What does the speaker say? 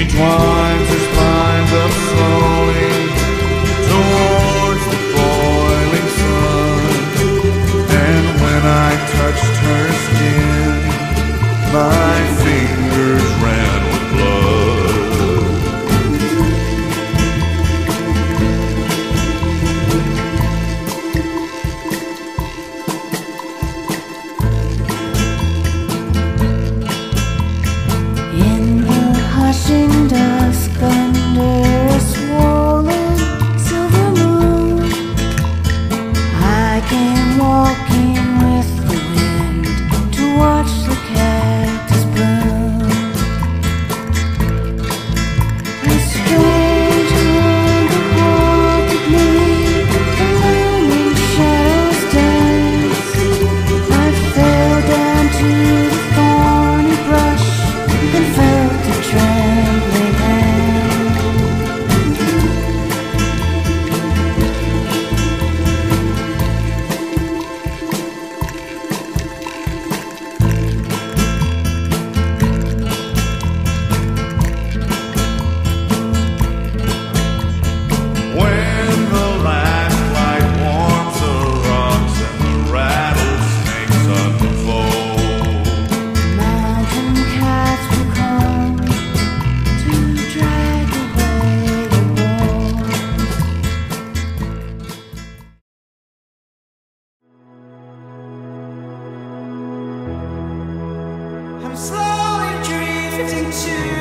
She twines her spines up slowly slowly drifting to